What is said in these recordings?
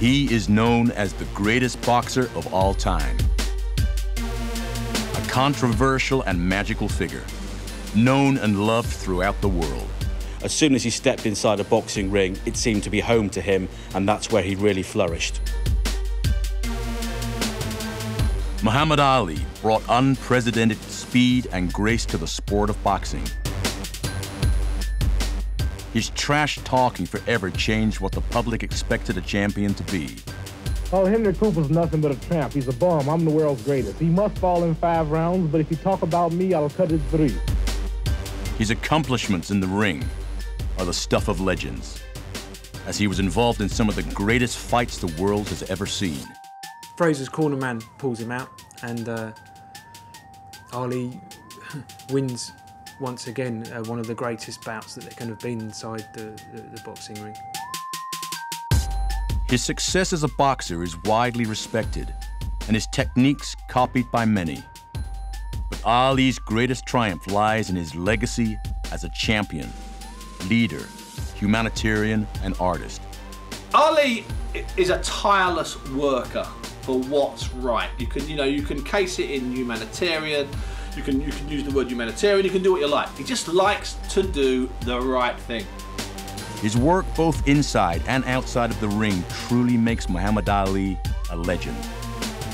He is known as the greatest boxer of all time. A controversial and magical figure, known and loved throughout the world. As soon as he stepped inside a boxing ring, it seemed to be home to him, and that's where he really flourished. Muhammad Ali brought unprecedented speed and grace to the sport of boxing. His trash talking forever changed what the public expected a champion to be. Oh, Henry Cooper's nothing but a tramp. He's a bum. I'm the world's greatest. He must fall in five rounds, but if you talk about me, I'll cut it three. His accomplishments in the ring are the stuff of legends, as he was involved in some of the greatest fights the world has ever seen. Frazier's corner man pulls him out, and uh, Ali wins once again uh, one of the greatest bouts that there can have been inside the, the, the boxing ring. His success as a boxer is widely respected, and his techniques copied by many. But Ali's greatest triumph lies in his legacy as a champion, leader, humanitarian, and artist. Ali is a tireless worker for what's right. You can, you know, you can case it in humanitarian. You can, you can use the word humanitarian. You can do what you like. He just likes to do the right thing. His work both inside and outside of the ring truly makes Muhammad Ali a legend.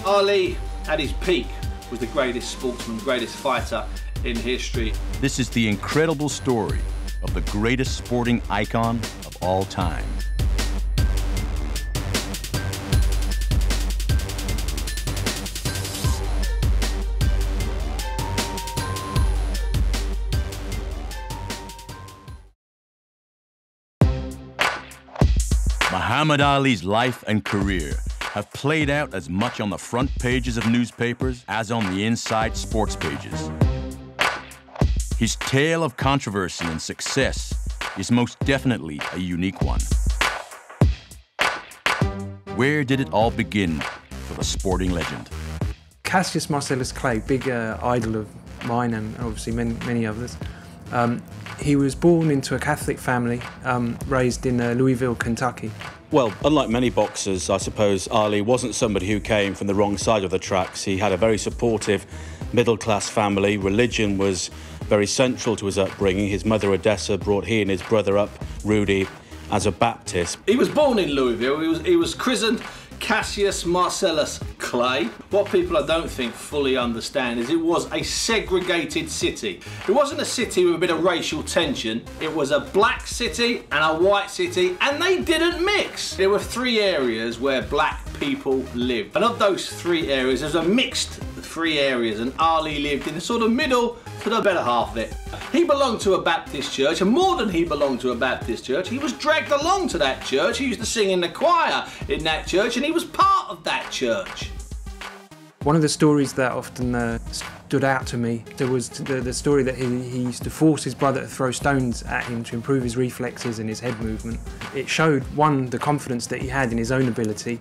Ali, at his peak, was the greatest sportsman, greatest fighter in history. This is the incredible story of the greatest sporting icon of all time. Muhammad Ali's life and career have played out as much on the front pages of newspapers as on the inside sports pages. His tale of controversy and success is most definitely a unique one. Where did it all begin for the sporting legend? Cassius Marcellus Clay, big uh, idol of mine and obviously many, many others. Um, he was born into a Catholic family, um, raised in uh, Louisville, Kentucky. Well, unlike many boxers, I suppose Ali wasn't somebody who came from the wrong side of the tracks. He had a very supportive middle class family. Religion was very central to his upbringing. His mother, Odessa, brought he and his brother up, Rudy, as a Baptist. He was born in Louisville. He was, he was christened Cassius Marcellus Clay. What people I don't think fully understand is it was a segregated city. It wasn't a city with a bit of racial tension. It was a black city and a white city, and they didn't mix. There were three areas where black people lived. And of those three areas, there's a mixed three areas, and Ali lived in the sort of middle to the better half of it. He belonged to a Baptist church, and more than he belonged to a Baptist church, he was dragged along to that church. He used to sing in the choir in that church, and he was part of that church. One of the stories that often uh, stood out to me there was the, the story that he, he used to force his brother to throw stones at him to improve his reflexes and his head movement. It showed, one, the confidence that he had in his own ability,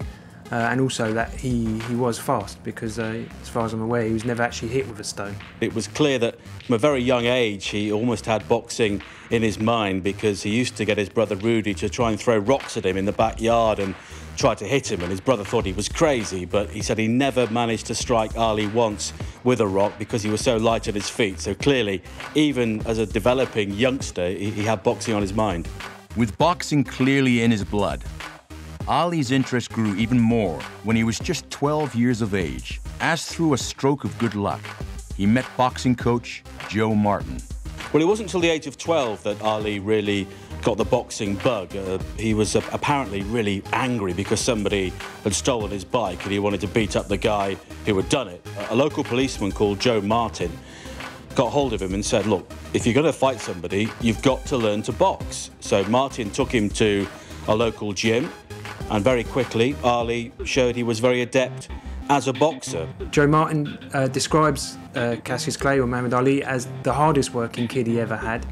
uh, and also that he, he was fast because, uh, as far as I'm aware, he was never actually hit with a stone. It was clear that from a very young age he almost had boxing in his mind because he used to get his brother Rudy to try and throw rocks at him in the backyard and try to hit him, and his brother thought he was crazy, but he said he never managed to strike Ali once with a rock because he was so light on his feet. So clearly, even as a developing youngster, he, he had boxing on his mind. With boxing clearly in his blood, Ali's interest grew even more when he was just 12 years of age. As through a stroke of good luck, he met boxing coach Joe Martin. Well, it wasn't until the age of 12 that Ali really got the boxing bug. Uh, he was uh, apparently really angry because somebody had stolen his bike and he wanted to beat up the guy who had done it. A local policeman called Joe Martin got hold of him and said, Look, if you're going to fight somebody, you've got to learn to box. So Martin took him to a local gym and very quickly, Ali showed he was very adept as a boxer. Joe Martin uh, describes uh, Cassius Clay or Muhammad Ali as the hardest working kid he ever had,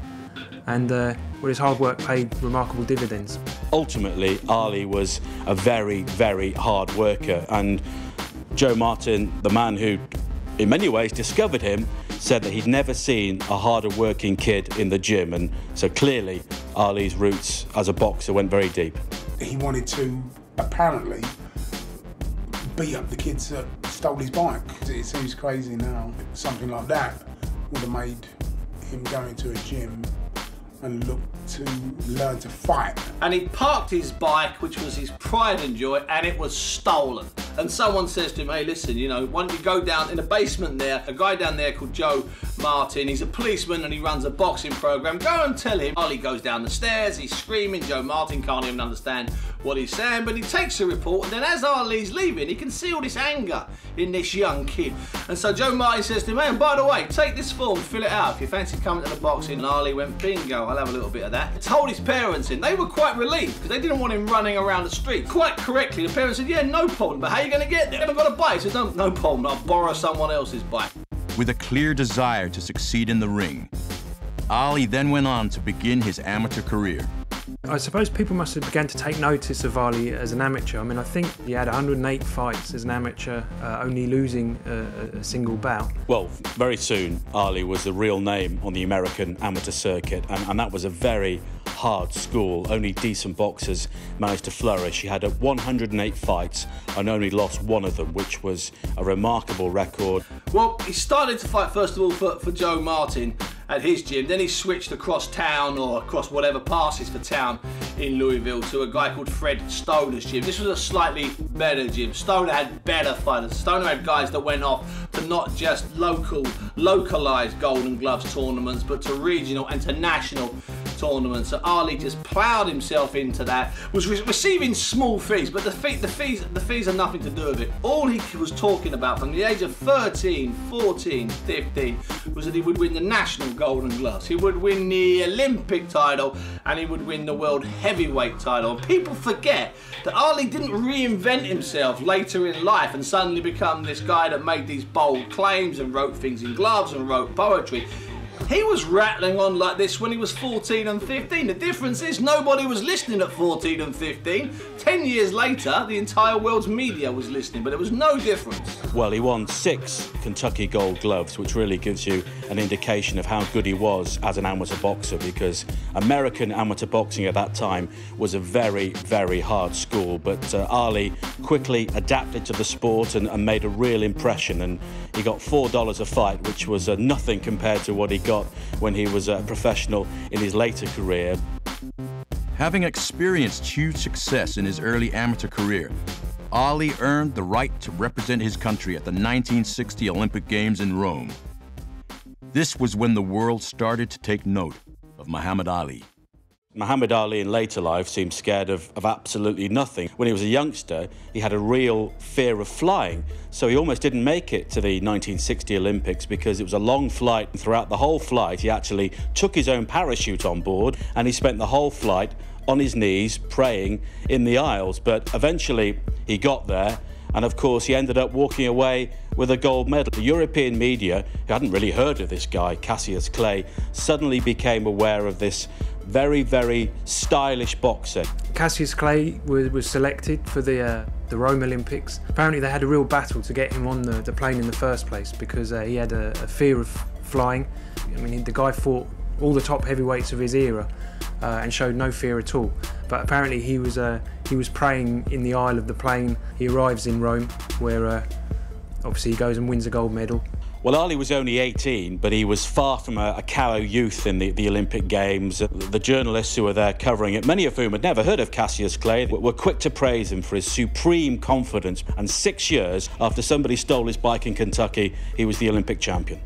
and uh, well, his hard work paid remarkable dividends. Ultimately, Ali was a very, very hard worker, and Joe Martin, the man who in many ways discovered him, said that he'd never seen a harder working kid in the gym, and so clearly Ali's roots as a boxer went very deep he wanted to apparently beat up the kids that stole his bike. It seems crazy now. Something like that would have made him go into a gym and look to learn to fight. And he parked his bike, which was his pride and joy, and it was stolen. And someone says to him, hey, listen, you know, why don't you go down in the basement there, a guy down there called Joe Martin, he's a policeman and he runs a boxing program. Go and tell him. Ali goes down the stairs, he's screaming, Joe Martin can't even understand what he's saying, but he takes the report, and then as Ali's leaving, he can see all this anger in this young kid. And so Joe Martin says to him, hey, by the way, take this form, fill it out. If you fancy coming to the boxing, and Ali went, bingo, I'll have a little bit of that. Told his parents in, they were quite relieved, because they didn't want him running around the street. Quite correctly, the parents said, yeah, no problem, but how are you going to get there? I haven't got a bike. He said, no, no problem, I'll borrow someone else's bike. With a clear desire to succeed in the ring, Ali then went on to begin his amateur career. I suppose people must have begun to take notice of Ali as an amateur. I mean, I think he had 108 fights as an amateur, uh, only losing a, a, single bout. Well, very soon, Ali was the real name on the American amateur circuit, and, and that was a very hard school. Only decent boxers managed to flourish. He had 108 fights and only lost one of them, which was a remarkable record. Well, he started to fight first of all for, for Joe Martin at his gym. Then he switched across town or across whatever passes for town in Louisville to a guy called Fred Stoner's gym. This was a slightly better gym. Stoner had better fighters. Stoner had guys that went off to not just local, localized Golden Gloves tournaments, but to regional and to national tournaments. Ali just ploughed himself into that. Was re receiving small fees, but the, fee, the fees, the fees are nothing to do with it. All he was talking about from the age of 13, 14, 15 was that he would win the national Golden Gloves. He would win the Olympic title and he would win the world heavyweight title. People forget that Ali didn't reinvent himself later in life and suddenly become this guy that made these bold claims and wrote things in gloves and wrote poetry. He was rattling on like this when he was 14 and 15. The difference is nobody was listening at 14 and 15. Ten years later, the entire world's media was listening, but it was no difference. Well, he won six Kentucky Gold Gloves, which really gives you an indication of how good he was as an amateur boxer because American amateur boxing at that time was a very, very hard school. But uh, Ali quickly adapted to the sport and, and, made a real impression. And he got $4 a fight, which was uh, nothing compared to what he got when he was a professional in his later career. Having experienced huge success in his early amateur career, Ali earned the right to represent his country at the 1960 Olympic Games in Rome. This was when the world started to take note of Muhammad Ali. Muhammad Ali in later life seemed scared of, of absolutely nothing. When he was a youngster, he had a real fear of flying, so he almost didn't make it to the 1960 Olympics because it was a long flight. And throughout the whole flight, he actually took his own parachute on board and he spent the whole flight on his knees praying in the aisles. But eventually, he got there, and of course, he ended up walking away with a gold medal. The European media, who hadn't really heard of this guy, Cassius Clay, suddenly became aware of this very, very stylish boxer. Cassius Clay was, was selected for the uh, the Rome Olympics. Apparently, they had a real battle to get him on the, the plane in the first place because uh, he had a, a, fear of flying. I mean, the guy fought all the top heavyweights of his era uh, and showed no fear at all. But apparently, he was uh, he was praying in the aisle of the plane. He arrives in Rome, where uh, obviously he goes and wins a gold medal. Well, Ali was only 18, but he was far from a, a callow youth in the, the Olympic Games. The journalists who were there covering it, many of whom had never heard of Cassius Clay, were quick to praise him for his supreme confidence. And six years after somebody stole his bike in Kentucky, he was the Olympic champion.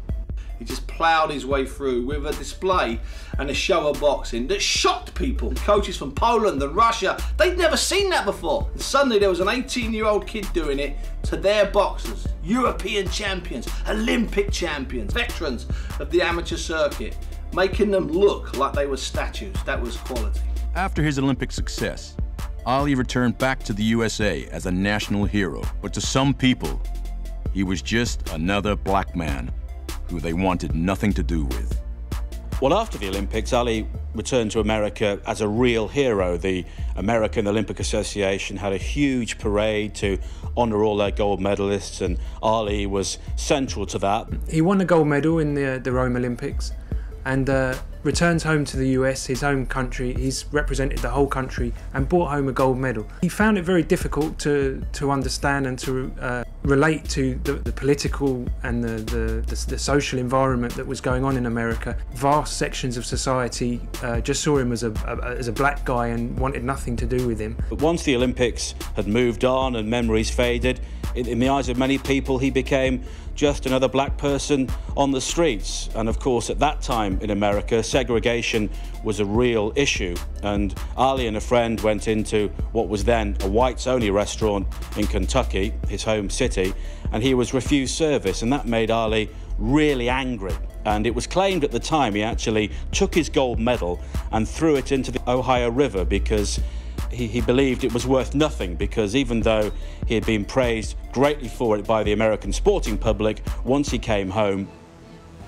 He just ploughed his way through with a display and a show of boxing that shocked people. Coaches from Poland and Russia, they'd never seen that before. And suddenly there was an 18 year old kid doing it to their boxers, European champions, Olympic champions, veterans of the amateur circuit, making them look like they were statues. That was quality. After his Olympic success, Ali returned back to the USA as a national hero. But to some people, he was just another black man who they wanted nothing to do with. Well, after the Olympics, Ali returned to America as a real hero. The American Olympic Association had a huge parade to honour all their gold medalists, and Ali was central to that. He won a gold medal in the, the Rome Olympics, and uh, returns home to the US, his home country. He's represented the whole country and brought home a gold medal. He found it very difficult to, to understand and to uh, relate to the, the political and the, the, the, the, social environment that was going on in America. Vast sections of society uh, just saw him as a, a, as a black guy and wanted nothing to do with him. But once the Olympics had moved on and memories faded, in, in the eyes of many people, he became just another black person on the streets. And of course, at that time in America, segregation was a real issue. And Ali and a friend went into what was then a whites only restaurant in Kentucky, his home city, and he was refused service. And that made Ali really angry. And it was claimed at the time he actually took his gold medal and threw it into the Ohio River because he, he believed it was worth nothing because even though he had been praised greatly for it by the American sporting public, once he came home,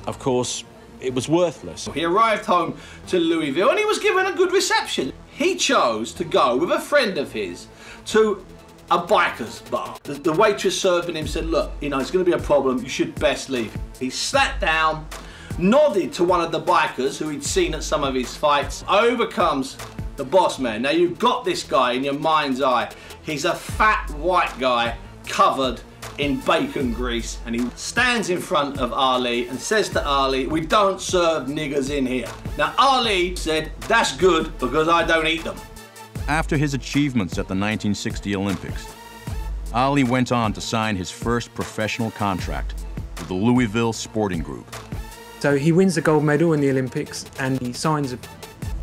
of course, it was worthless. He arrived home to Louisville and he was given a good reception. He chose to go with a friend of his to a biker's bar. The, the waitress serving him said, look, you know, it's going to be a problem. You should best leave. He sat down, nodded to one of the bikers who he'd seen at some of his fights, overcomes the boss man. Now you've got this guy in your mind's eye. He's a fat white guy covered in bacon grease and he stands in front of Ali and says to Ali, we don't serve niggers in here. Now Ali said, that's good because I don't eat them. After his achievements at the 1960 Olympics, Ali went on to sign his first professional contract with the Louisville Sporting Group. So he wins the gold medal in the Olympics and he signs a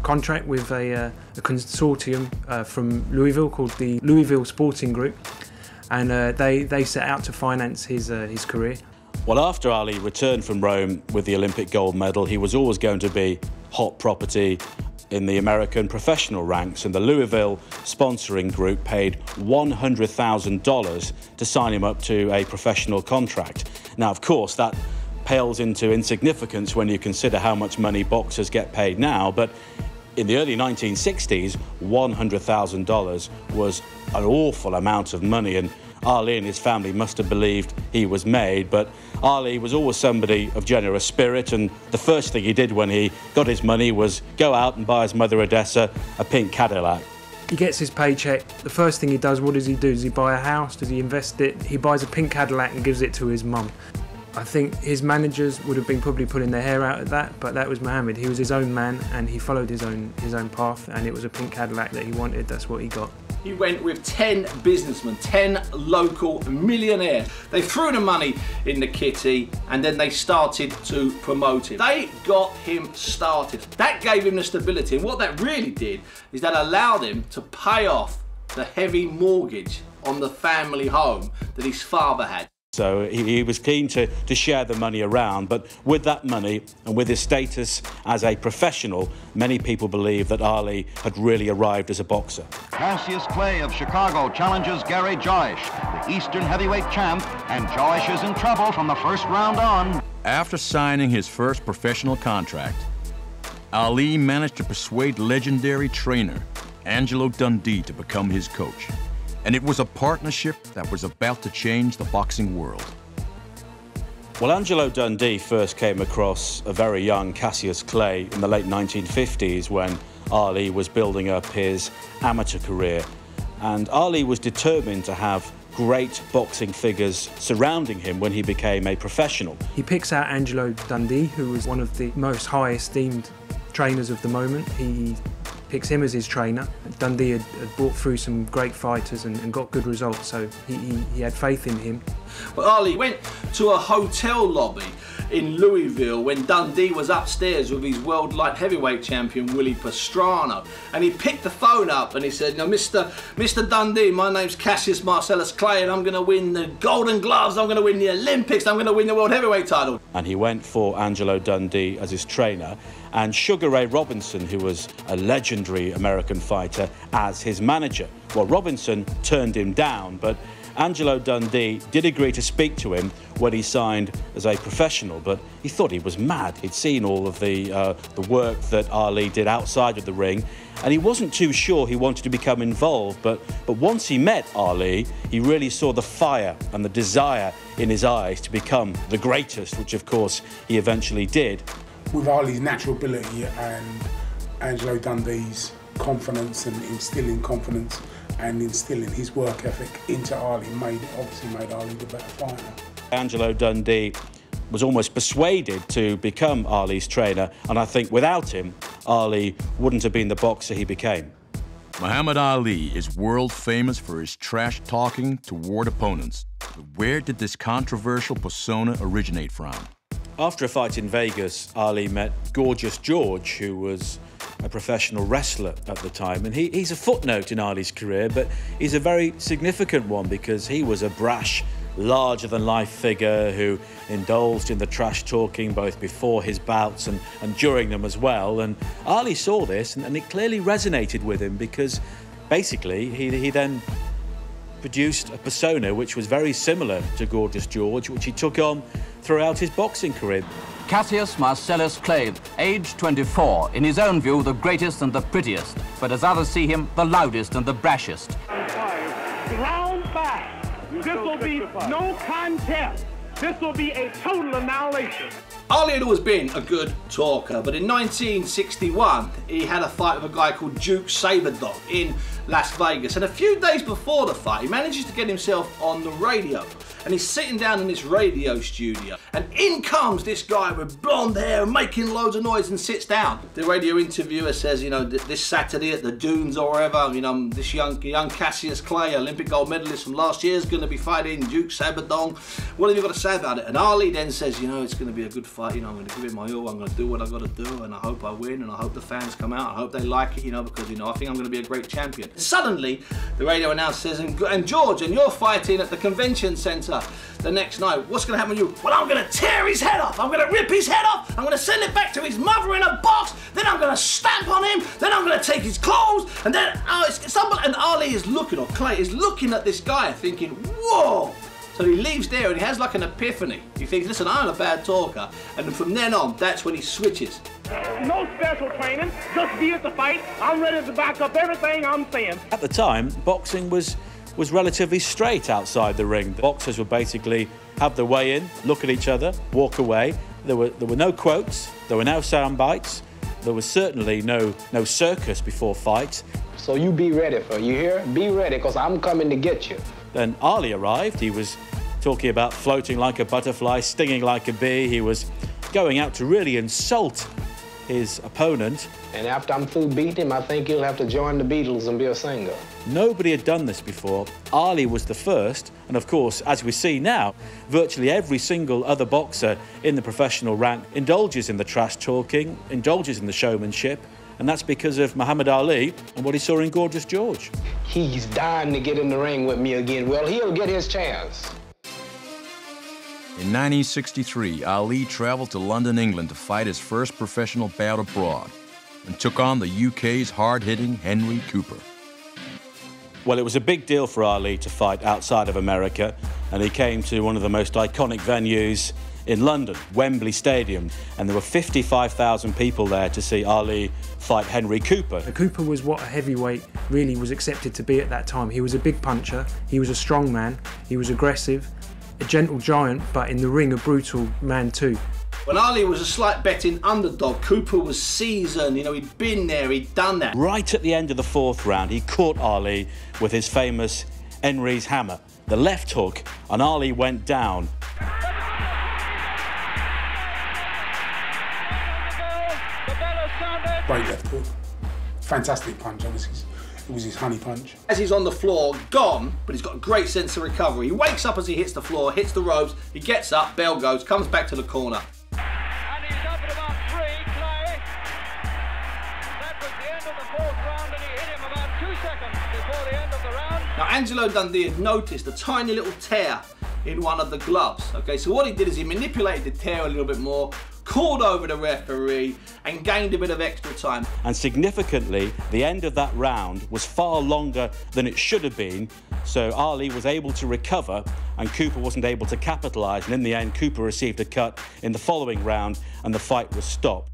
contract with a, uh, a consortium uh, from Louisville called the Louisville Sporting Group, and uh, they they set out to finance his uh, his career. Well, after Ali returned from Rome with the Olympic gold medal, he was always going to be hot property in the American professional ranks, and the Louisville sponsoring group paid $100,000 to sign him up to a professional contract. Now, of course, that pales into insignificance when you consider how much money boxers get paid now, but in the early 1960s, $100,000 was an awful amount of money, and Ali and his family must have believed he was made. But Ali was always somebody of generous spirit, and the first thing he did when he got his money was go out and buy his mother Odessa a pink Cadillac. He gets his paycheck. The first thing he does, what does he do? Does he buy a house? Does he invest it? He buys a pink Cadillac and gives it to his mum. I think his managers would have been probably pulling their hair out at that, but that was Mohammed. He was his own man and he followed his own his own path, and it was a pink Cadillac that he wanted. That's what he got. He went with 10 businessmen, 10 local millionaires. They threw the money in the kitty and then they started to promote him. They got him started. That gave him the stability. And what that really did is that allowed him to pay off the heavy mortgage on the family home that his father had. So he, he, was keen to, to share the money around, but with that money and with his status as a professional, many people believe that Ali had really arrived as a boxer. Cassius Clay of Chicago challenges Gary Joish, the Eastern heavyweight champ, and Joish is in trouble from the first round on. After signing his first professional contract, Ali managed to persuade legendary trainer Angelo Dundee to become his coach and it was a partnership that was about to change the boxing world. Well, Angelo Dundee first came across a very young Cassius Clay in the late 1950s when Ali was building up his amateur career. And Ali was determined to have great boxing figures surrounding him when he became a professional. He picks out Angelo Dundee, who was one of the most high esteemed trainers of the moment. He picks him as his trainer. Dundee had, had brought through some great fighters and, and got good results, so he, he, he, had faith in him. Well, Ali went to a hotel lobby in Louisville when Dundee was upstairs with his world light heavyweight champion Willie Pastrano, and he picked the phone up and he said, "Now, Mr. Mr. Dundee, my name's Cassius Marcellus Clay, and I'm going to win the Golden Gloves. I'm going to win the Olympics. I'm going to win the world heavyweight title." And he went for Angelo Dundee as his trainer and Sugar Ray Robinson, who was a legendary American fighter, as his manager. Well, Robinson turned him down, but Angelo Dundee did agree to speak to him when he signed as a professional, but he thought he was mad. He'd seen all of the, uh, the work that Ali did outside of the ring, and he wasn't too sure he wanted to become involved. But, but once he met Ali, he really saw the fire and the desire in his eyes to become the greatest, which of course he eventually did. With Ali's natural ability and Angelo Dundee's confidence and instilling confidence and instilling his work ethic into Ali made obviously made Ali the better fighter. Angelo Dundee was almost persuaded to become Ali's trainer, and I think without him, Ali wouldn't have been the boxer he became. Muhammad Ali is world famous for his trash talking toward opponents. But where did this controversial persona originate from? After a fight in Vegas, Ali met Gorgeous George, who was a professional wrestler at the time. And he, he's a footnote in Ali's career, but he's a very significant one because he was a brash, larger than life figure who indulged in the trash talking both before his bouts and, and during them as well. And Ali saw this and, and it clearly resonated with him because basically he, he then produced a persona which was very similar to Gorgeous George, which he took on throughout his boxing career. Cassius Marcellus Clay, age 24, in his own view the greatest and the prettiest, but as others see him, the loudest and the brashest. Round five. This will be no contest. This will be a total annihilation. Ali had always been a good talker, but in 1961 he had a fight with a guy called Duke Sabedong in Las Vegas. And a few days before the fight, he manages to get himself on the radio. And he's sitting down in this radio studio. And in comes this guy with blonde hair, making loads of noise, and sits down. The radio interviewer says, you know, this Saturday at the Dunes or wherever, you know, this young young Cassius Clay, Olympic gold medalist from last year, is going to be fighting Duke Sabedong. What have you got to say about it? And Ali then says, you know, it's going to be a good fight. You know, I'm going to give it my all. I'm going to do what I've got to do, and I hope I win, and I hope the fans come out. I hope they like it, you know, because you know, I think I'm going to be a great champion. Suddenly, the radio announcer says, and, George, and you're fighting at the convention centre the next night. What's going to happen to you? Well, I'm going to tear his head off. I'm going to rip his head off. I'm going to send it back to his mother in a box. Then I'm going to stamp on him. Then I'm going to take his clothes. And then oh, it's somebody, and Ali is looking, or Clay is looking at this guy, thinking, whoa. So he leaves there and he has like an epiphany. He thinks, listen, I'm a bad talker. And from then on, that's when he switches. No special training. Just be at the fight. I'm ready to back up everything I'm saying. At the time, boxing was was relatively straight outside the ring. The boxers would basically have their way in, look at each other, walk away. There were there were no quotes, there were no sound bites, there was certainly no no circus before fights. So you be ready for you hear? Be ready, cause I'm coming to get you. Then Ali arrived. He was talking about floating like a butterfly, stinging like a bee. He was going out to really insult his opponent. And after I'm through beating him, I think he'll have to join the Beatles and be a singer. Nobody had done this before. Ali was the first, and of course, as we see now, virtually every single other boxer in the professional rank indulges in the trash talking, indulges in the showmanship, and that's because of Muhammad Ali and what he saw in Gorgeous George. He's dying to get in the ring with me again. Well, he'll get his chance. In 1963, Ali traveled to London, England to fight his first professional bout abroad and took on the UK's hard-hitting Henry Cooper. Well, it was a big deal for Ali to fight outside of America, and he came to one of the most iconic venues in London, Wembley Stadium, and there were 55,000 people there to see Ali fight Henry Cooper. Cooper was what a heavyweight really was accepted to be at that time. He was a big puncher, he was a strong man, he was aggressive, a gentle giant, but in the ring, a brutal man too. When Ali was a slight betting underdog, Cooper was seasoned. You know, he'd been there, he'd done that. Right at the end of the fourth round, he caught Ali with his famous Henry's hammer, the left hook, and Ali went down. Great left hook. Fantastic punch, obviously. It was his honey punch. As he's on the floor, gone, but he's got a great sense of recovery. He wakes up as he hits the floor, hits the ropes, he gets up, bell goes, comes back to the corner. And he's up at about three, Clay. That was the end of the fourth round, and he hit him about two seconds before the end of the round. Now, Angelo Dundee had noticed a tiny little tear in one of the gloves. Okay, so what he did is he manipulated the tear a little bit more, called over the referee, and gained a bit of extra time. And significantly, the end of that round was far longer than it should have been, so Ali was able to recover and Cooper wasn't able to capitalise. And in the end, Cooper received a cut in the following round and the fight was stopped.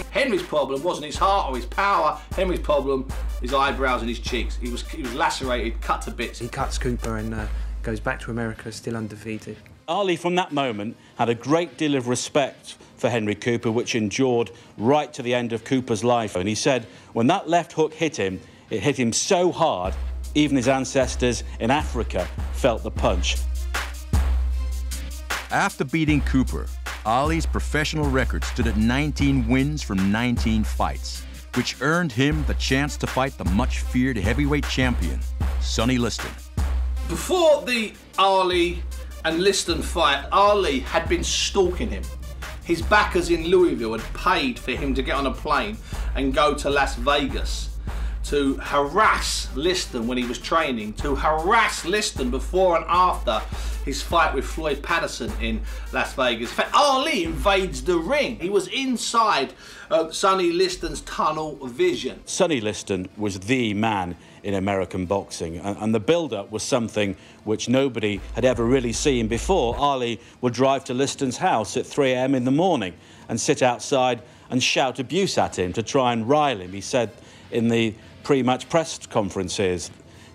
A sudden and dramatic ending. Henry's problem wasn't his heart or his power. Henry's problem his eyebrows and his cheeks. He was he was lacerated, cut to bits. He cuts Cooper and uh, goes back to America, still undefeated. Ali, from that moment, had a great deal of respect for Henry Cooper, which endured right to the end of Cooper's life. And he said, when that left hook hit him, it hit him so hard, even his ancestors in Africa felt the punch. After beating Cooper, Ali's professional record stood at 19 wins from 19 fights, which earned him the chance to fight the much feared heavyweight champion, Sonny Liston. Before the Ali and Liston fight, Ali had been stalking him. His backers in Louisville had paid for him to get on a plane and go to Las Vegas to harass Liston when he was training, to harass Liston before and after his fight with Floyd Patterson in Las Vegas. Ali invades the ring. He was inside uh, Sonny Liston's tunnel vision. Sonny Liston was the man in American boxing, and, and the build-up was something which nobody had ever really seen before. Ali would drive to Liston's house at 3 a.m. in the morning and sit outside and shout abuse at him to try and rile him. He said in the pre-match press conferences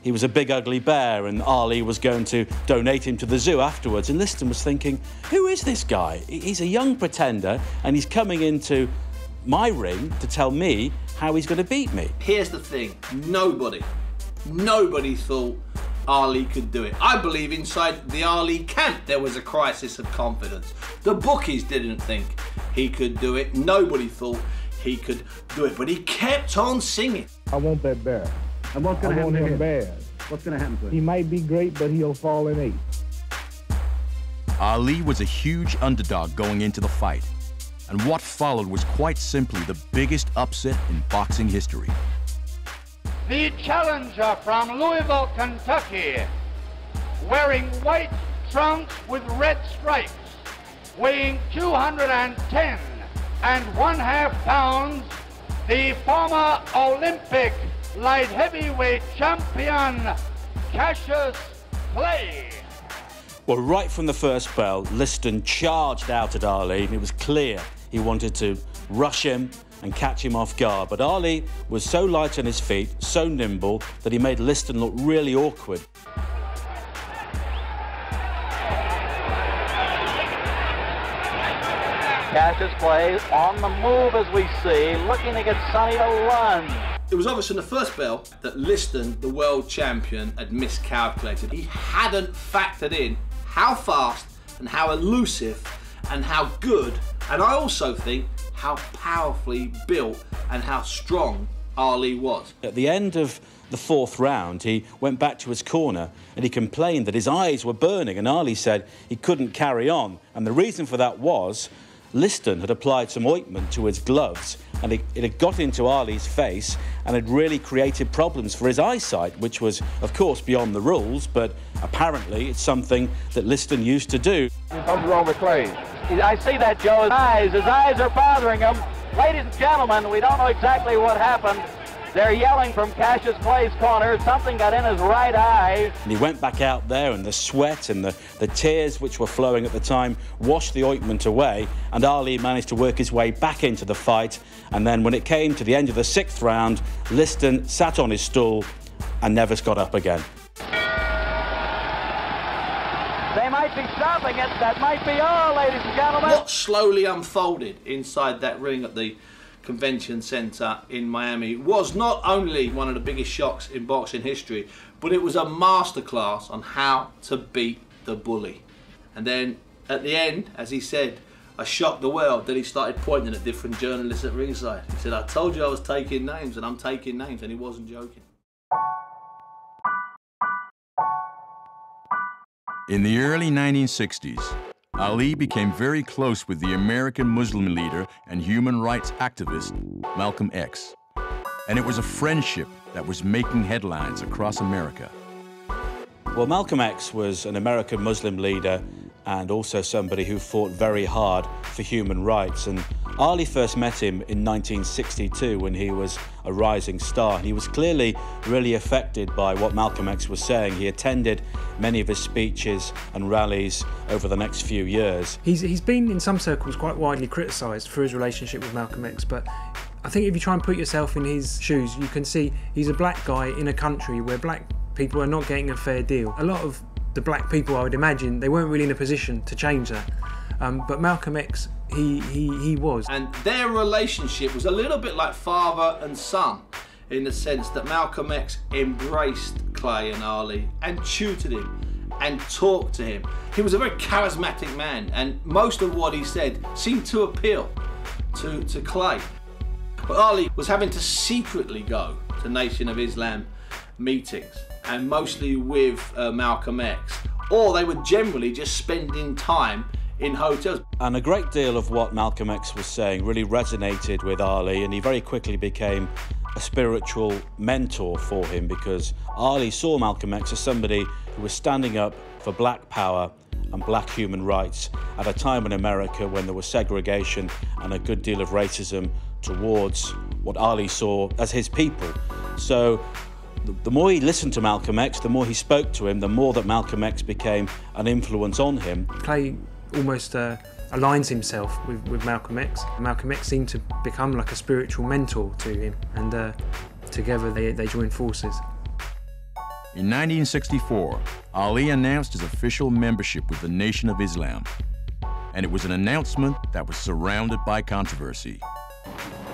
he was a big ugly bear and Ali was going to donate him to the zoo afterwards. And Liston was thinking, who is this guy? He's a young pretender and he's coming into my ring to tell me how he's going to beat me. Here's the thing nobody, nobody thought Ali could do it. I believe inside the Ali camp there was a crisis of confidence. The bookies didn't think he could do it. Nobody thought he could do it, but he kept on singing. I want that bear. And what's going to happen to him him? bad. What's going to happen to him? He might be great, but he'll fall in eight. Ali was a huge underdog going into the fight, and what followed was quite simply the biggest upset in boxing history. The challenger from Louisville, Kentucky, wearing white trunks with red stripes, weighing 210 and one half pounds, the former Olympic light heavyweight champion, Cassius Clay. Well, right from the first bell, Liston charged out at Ali, and it was clear he wanted to rush him and catch him off guard. But Ali was so light on his feet, so nimble, that he made Liston look really awkward. Cassius Clay on the move as we see, looking to get Sonny to run. It was obvious in the first bell that Liston, the world champion, had miscalculated. He hadn't factored in how fast and how elusive and how good, and I also think how powerfully built and how strong Ali was. At the end of the fourth round, he went back to his corner and he complained that his eyes were burning, and Ali said he couldn't carry on. And the reason for that was Liston had applied some ointment to his gloves and it, it, had got into Ali's face and had really created problems for his eyesight, which was, of course, beyond the rules, but apparently it's something that Liston used to do. Something's wrong with Clay. I see that, Joe. His eyes, his eyes are bothering him. Ladies and gentlemen, we don't know exactly what happened. They're yelling from Cassius Clay's corner. Something got in his right eye. And he went back out there, and the sweat and the, the tears which were flowing at the time washed the ointment away. And Ali managed to work his way back into the fight. And then when it came to the end of the sixth round, Liston sat on his stool and never got up again. They might be stopping it. That might be all, ladies and gentlemen. What slowly unfolded inside that ring at the convention centre in Miami was not only one of the biggest shocks in boxing history, but it was a masterclass on how to beat the bully. And then at the end, as he said, I shocked the world. Then he started pointing at different journalists at ringside. He said, I told you I was taking names, and I'm taking names, and he wasn't joking. In the early 1960s, Ali became very close with the American Muslim leader and human rights activist Malcolm X. And it was a friendship that was making headlines across America. Well, Malcolm X was an American Muslim leader and also somebody who fought very hard for human rights. And Ali first met him in 1962 when he was a rising star. He was clearly really affected by what Malcolm X was saying. He attended many of his speeches and rallies over the next few years. He's, he's been in some circles quite widely criticised for his relationship with Malcolm X, but I think if you try and put yourself in his shoes, you can see he's a black guy in a country where black people are not getting a fair deal. A lot of the black people, I would imagine, they weren't really in a position to change that. Um, but Malcolm X, he, he, he was. And their relationship was a little bit like father and son in the sense that Malcolm X embraced Clay and Ali and tutored him and talked to him. He was a very charismatic man, and most of what he said seemed to appeal to, to Clay. But Ali was having to secretly go to Nation of Islam meetings, and mostly with uh, Malcolm X, or they were generally just spending time in hotels. And a great deal of what Malcolm X was saying really resonated with Ali, and he very quickly became a spiritual mentor for him because Ali saw Malcolm X as somebody who was standing up for black power and black human rights at a time in America when there was segregation and a good deal of racism towards what Ali saw as his people. So the more he listened to Malcolm X, the more he spoke to him, the more that Malcolm X became an influence on him. Clay almost uh, aligns himself with, with Malcolm X. Malcolm X seemed to become like a spiritual mentor to him, and uh, together they, they joined forces. In 1964, Ali announced his official membership with the Nation of Islam, and it was an announcement that was surrounded by controversy.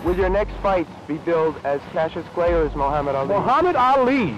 Will your next fight be billed as Cassius Clay or as Muhammad Ali? Muhammad Ali!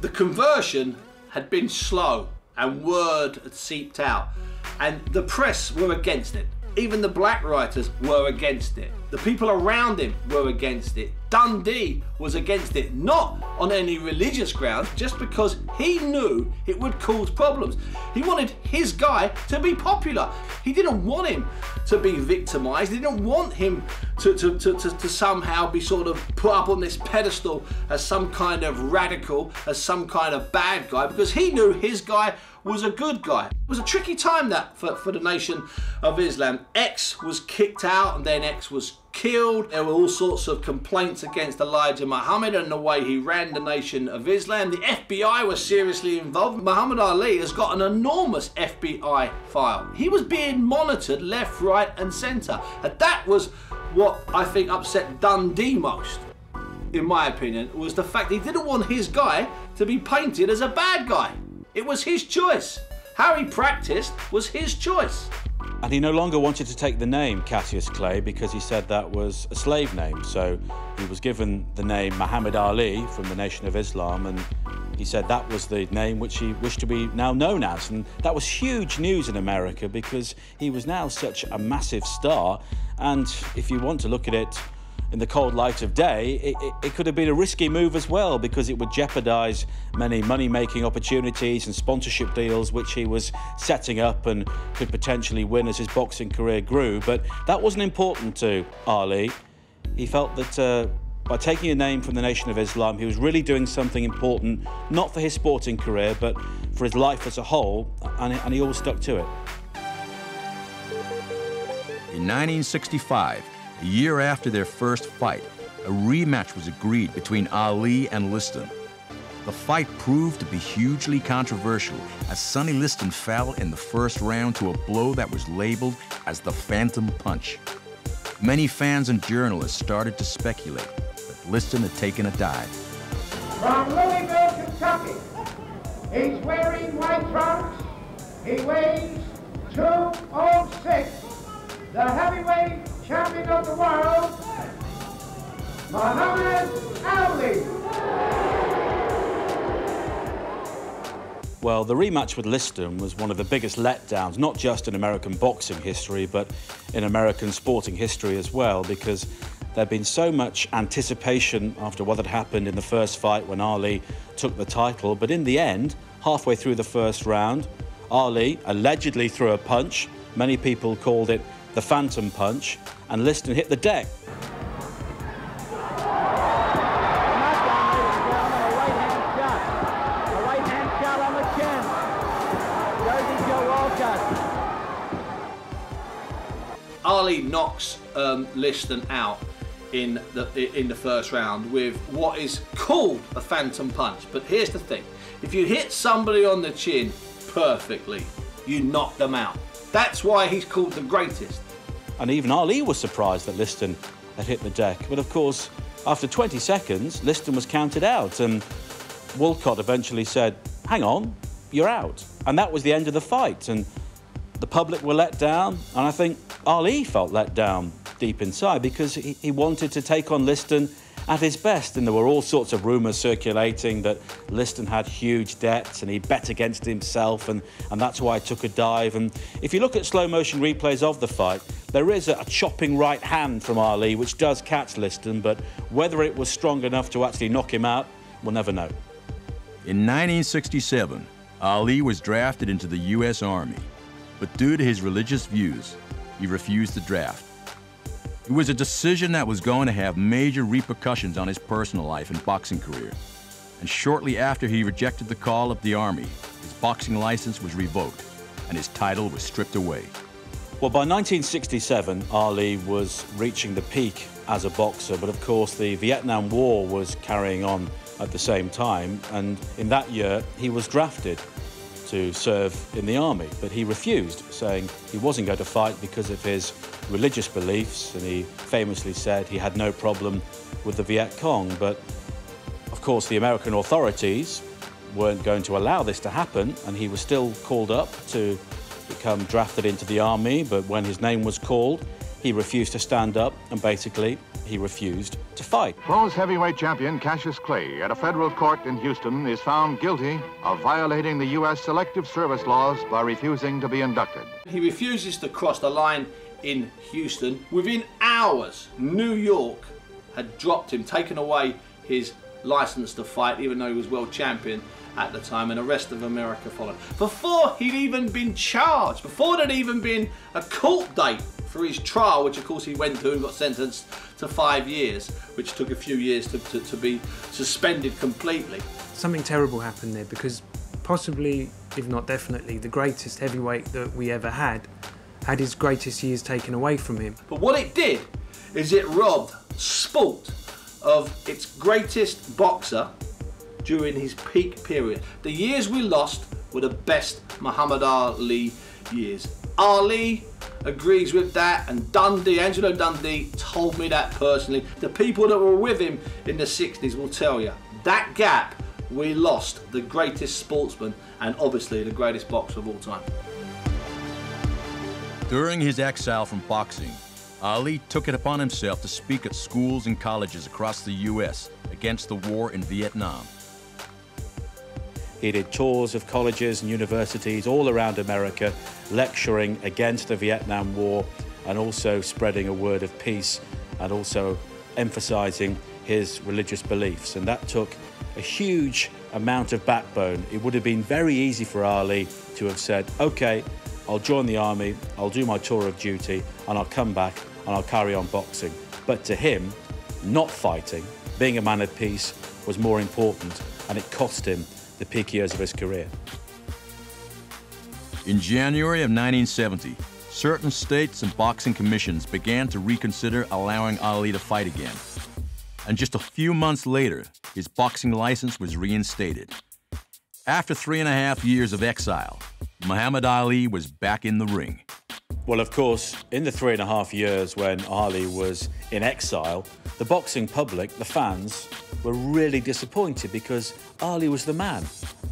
The conversion had been slow and word had seeped out, and the press were against it. Even the black writers were against it. The people around him were against it. Dundee was against it, not on any religious grounds, just because he knew it would cause problems. He wanted his guy to be popular. He didn't want him to be victimized. He didn't want him to, to, to, to, to somehow be sort of put up on this pedestal as some kind of radical, as some kind of bad guy, because he knew his guy was a good guy. It was a tricky time that for, for the Nation of Islam. X was kicked out and then X was killed. There were all sorts of complaints against Elijah Muhammad and the way he ran the Nation of Islam. The FBI was seriously involved. Muhammad Ali has got an enormous FBI file. He was being monitored left, right, and centre. And that was what I think upset Dundee most in my opinion, was the fact he didn't want his guy to be painted as a bad guy. It was his choice. How he practiced was his choice. And he no longer wanted to take the name Cassius Clay because he said that was a slave name. So he was given the name Muhammad Ali from the Nation of Islam, and he said that was the name which he wished to be now known as. And that was huge news in America because he was now such a massive star. And if you want to look at it in the cold light of day, it, it, it, could have been a risky move as well because it would jeopardize many money making opportunities and sponsorship deals which he was setting up and could potentially win as his boxing career grew. But that wasn't important to Ali. He felt that. Uh, by taking a name from the Nation of Islam, he was really doing something important, not for his sporting career, but for his life as a whole, and, and he always stuck to it. In 1965, a year after their first fight, a rematch was agreed between Ali and Liston. The fight proved to be hugely controversial as Sonny Liston fell in the first round to a blow that was labeled as the Phantom Punch. Many fans and journalists started to speculate that Liston had taken a dive. From Louisville, Kentucky, he's wearing white trunks. He weighs 206. The heavyweight champion of the world, Muhammad Ali. Well, the rematch with Liston was one of the biggest letdowns, not just in American boxing history, but in American sporting history as well, because there'd been so much anticipation after what had happened in the first fight when Ali took the title. But in the end, halfway through the first round, Ali allegedly threw a punch. Many people called it the Phantom Punch, and Liston hit the deck. Ali knocks um, Liston out in the in the first round with what is called a phantom punch. But here's the thing: if you hit somebody on the chin perfectly, you knock them out. That's why he's called the greatest. And even Ali was surprised that Liston had hit the deck. But of course, after 20 seconds, Liston was counted out, and Walcott eventually said, Hang on, you're out. And that was the end of the fight. And the public were let down, and I think Ali felt let down deep inside because he, he wanted to take on Liston at his best. And there were all sorts of rumours circulating that Liston had huge debts and he bet against himself, and, and that's why he took a dive. And if you look at slow motion replays of the fight, there is a, a chopping right hand from Ali, which does catch Liston, but whether it was strong enough to actually knock him out, we'll never know. In 1967, Ali was drafted into the U.S. Army, but due to his religious views, he refused the draft. It was a decision that was going to have major repercussions on his personal life and boxing career. And shortly after he rejected the call of the Army, his boxing license was revoked and his title was stripped away. Well, by 1967, Ali was reaching the peak as a boxer, but of course, the Vietnam War was carrying on at the same time, and in that year, he was drafted to serve in the army, but he refused, saying he wasn't going to fight because of his religious beliefs, and he famously said he had no problem with the Viet Cong. But of course, the American authorities weren't going to allow this to happen, and he was still called up to become drafted into the army. But when his name was called, he refused to stand up, and basically, he refused to fight. Pros heavyweight champion Cassius Clay at a federal court in Houston is found guilty of violating the U.S. Selective Service laws by refusing to be inducted. He refuses to cross the line in Houston. Within hours, New York had dropped him, taken away his license to fight, even though he was world champion at the time, and the rest of America followed. Before he'd even been charged, before there'd even been a court date for his trial, which of course he went to and got sentenced to five years, which took a few years to, to, to be suspended completely. Something terrible happened there because possibly, if not definitely, the greatest heavyweight that we ever had had his greatest years taken away from him. But what it did is it robbed sport of its greatest boxer during his peak period. The years we lost were the best Muhammad Ali years. Ali agrees with that and Dundee, Angelo Dundee told me that personally. The people that were with him in the 60s will tell you. That gap, we lost the greatest sportsman and obviously the greatest boxer of all time. During his exile from boxing, Ali took it upon himself to speak at schools and colleges across the U.S. against the war in Vietnam. He did tours of colleges and universities all around America, lecturing against the Vietnam War and also spreading a word of peace and also emphasizing his religious beliefs. And that took a huge amount of backbone. It would have been very easy for Ali to have said, okay, I'll join the army, I'll do my tour of duty, and I'll come back and I'll carry on boxing. But to him, not fighting, being a man of peace, was more important, and it cost him the peak years of his career. In January of 1970, certain states and boxing commissions began to reconsider allowing Ali to fight again. And just a few months later, his boxing license was reinstated. After three and a half years of exile, Muhammad Ali was back in the ring. Well, of course, in the three and a half years when Ali was in exile, the boxing public, the fans, were really disappointed because Ali was the man.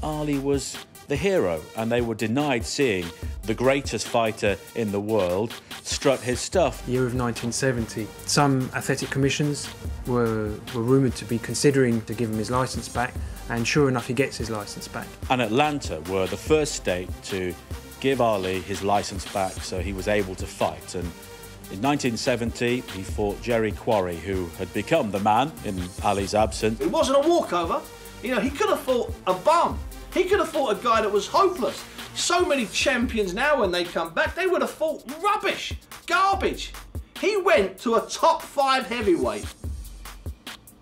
Ali was the hero, and they were denied seeing the greatest fighter in the world strut his stuff. Year of 1970. Some athletic commissions were, were rumoured to be considering to give him his licence back, and sure enough, he gets his licence back. And Atlanta were the first state to give Ali his licence back so he was able to fight. And in 1970, he fought Jerry Quarry, who had become the man in Ali's absence. It wasn't a walkover. You know, he could have fought a bum. He could have fought a guy that was hopeless. So many champions now, when they come back, they would have fought rubbish, garbage. He went to a top five heavyweight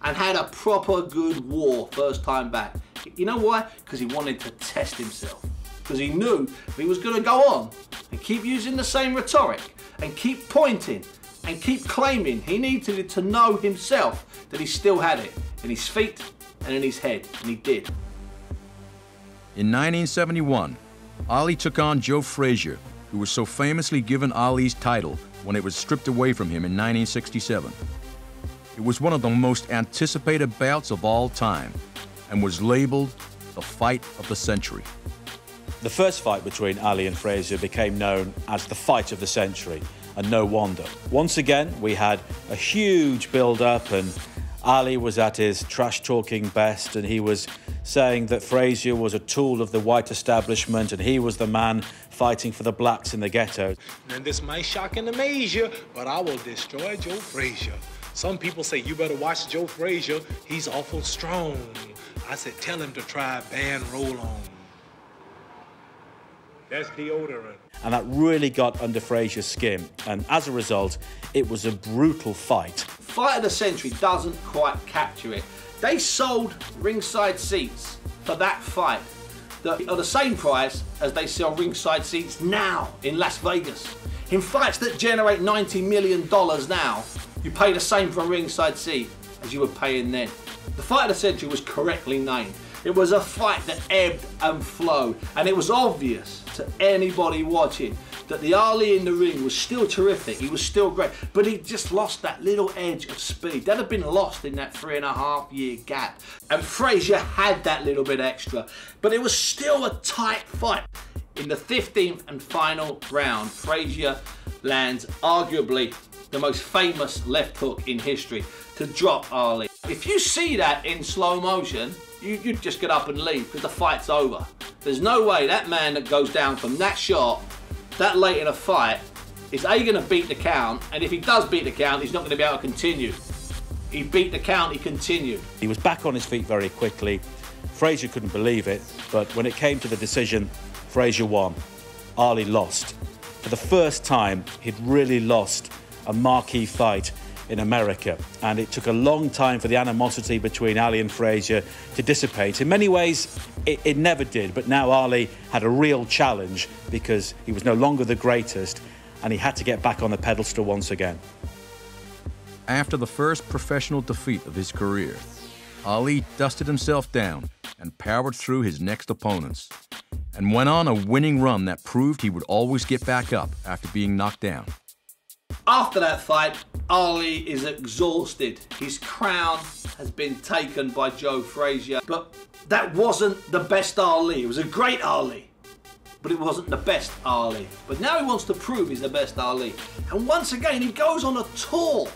and had a proper good war first time back. You know why? Because he wanted to test himself. Because he knew he was going to go on and keep using the same rhetoric and keep pointing and keep claiming, he needed to know himself that he still had it in his feet and in his head, and he did. In 1971, Ali took on Joe Frazier, who was so famously given Ali's title when it was stripped away from him in 1967. It was one of the most anticipated bouts of all time and was labeled the fight of the century. The first fight between Ali and Frazier became known as the fight of the century, and no wonder. Once again, we had a huge build up, and Ali was at his trash talking best, and he was saying that Frazier was a tool of the white establishment and he was the man fighting for the blacks in the ghetto. And this might shock and amaze you, but I will destroy Joe Frazier. Some people say you better watch Joe Frazier. He's awful strong. I said tell him to try Ban roll on. That's deodorant. And that really got under Frazier's skin. And as a result, it was a brutal fight. Fight of the Century doesn't quite capture it. They sold ringside seats for that fight that are the same price as they sell ringside seats now in Las Vegas. In fights that generate $90 million now, you pay the same for a ringside seat as you were paying then. The fight of the century was correctly named. It was a fight that ebbed and flowed, and it was obvious to anybody watching that the Ali in the ring was still terrific. He was still great, but he just lost that little edge of speed. That had been lost in that three and a half year gap. And Frazier had that little bit extra, but it was still a tight fight. In the 15th and final round, Frazier lands arguably the most famous left hook in history to drop Ali. If you see that in slow motion, you, would just get up and leave because the fight's over. There's no way that man that goes down from that shot that late in a fight is A going to beat the count, and if he does beat the count, he's not going to be able to continue. He beat the count, he continued. He was back on his feet very quickly. Frazier couldn't believe it, but when it came to the decision, Frazier won. Ali lost. For the first time, he'd really lost a marquee fight in America. And it took a long time for the animosity between Ali and Frazier to dissipate. In many ways, it, it, never did, but now Ali had a real challenge because he was no longer the greatest and he had to get back on the pedestal once again. After the first professional defeat of his career, Ali dusted himself down and powered through his next opponents and went on a winning run that proved he would always get back up after being knocked down. After that fight, Ali is exhausted. His crown has been taken by Joe Frazier, but that wasn't the best Ali. It was a great Ali, but it wasn't the best Ali. But now he wants to prove he's the best Ali. And once again, he goes on a tour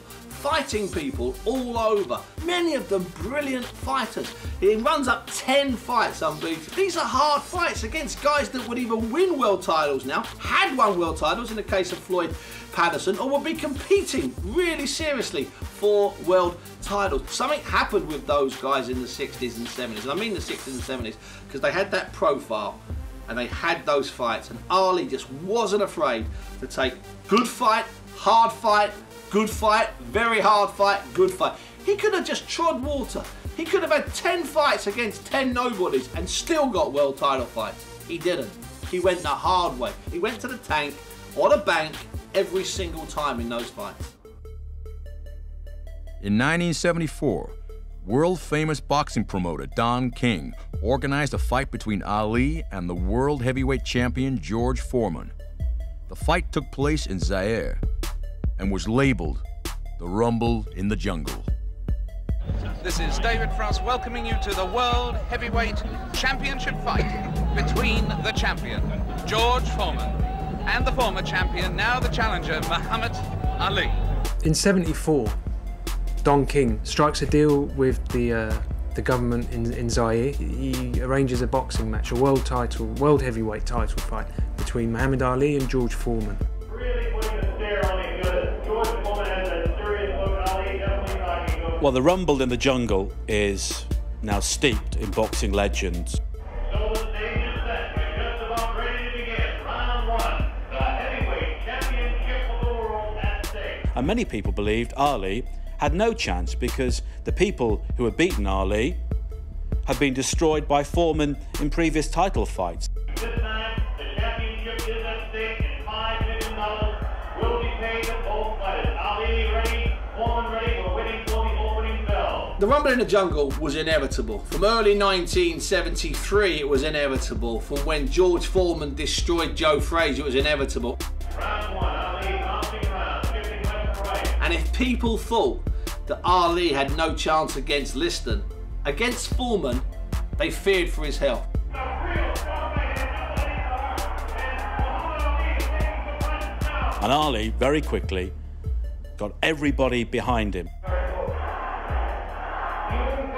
fighting people all over. Many of them brilliant fighters. He runs up 10 fights unbeaten. These are hard fights against guys that would even win world titles now, had won world titles in the case of Floyd Patterson, or would be competing really seriously for world titles. Something happened with those guys in the 60s and 70s, and I mean the 60s and 70s, because they had that profile and they had those fights, and Ali just wasn't afraid to take good fight, hard fight, Good fight, very hard fight, good fight. He could have just trod water. He could have had 10 fights against 10 nobodies and still got world title fights. He didn't. He went the hard way. He went to the tank or the bank every single time in those fights. In 1974, world famous boxing promoter Don King organized a fight between Ali and the world heavyweight champion George Foreman. The fight took place in Zaire and was labeled the Rumble in the Jungle. This is David Frost welcoming you to the World Heavyweight Championship fight between the champion, George Foreman, and the former champion, now the challenger, Muhammad Ali. In 74, Don King strikes a deal with the uh, the government in, in Zaire. He arranges a boxing match, a world title, world heavyweight title fight between Muhammad Ali and George Foreman. Well, the Rumble in the Jungle is now steeped in boxing legends. And many people believed Ali had no chance because the people who had beaten Ali had been destroyed by Foreman in previous title fights. The Rumble in the Jungle was inevitable. From early 1973, it was inevitable. From when George Foreman destroyed Joe Frazier, it was inevitable. And if people thought that Ali had no chance against Liston. Against Foreman, they feared for his health. And Ali very quickly got everybody behind him.